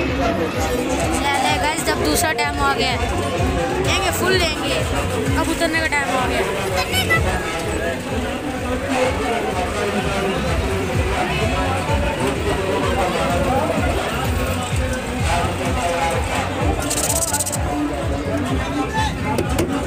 ले नागरिक जब दूसरा टाइम आ गया लेंगे फुल लेंगे अब उतरने का टाइम आ गया?